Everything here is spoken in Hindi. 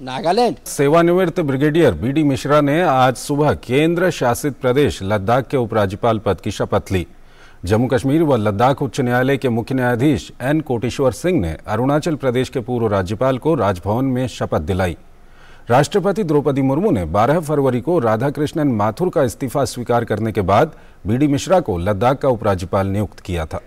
नागालैंड। सेवानिवृत्त ब्रिगेडियर बीडी मिश्रा ने आज सुबह केंद्र शासित प्रदेश लद्दाख के उपराज्यपाल पद की शपथ ली। जम्मू कश्मीर व लद्दाख उच्च न्यायालय के मुख्य न्यायाधीश एन कोटेश्वर सिंह ने अरुणाचल प्रदेश के पूर्व राज्यपाल को राजभवन में शपथ दिलाई। राष्ट्रपति द्रौपदी मुर्मू ने 12 फरवरी को राधाकृष्णन माथुर का इस्तीफा स्वीकार करने के बाद बीडी मिश्रा को लद्दाख का उपराज्यपाल नियुक्त किया था।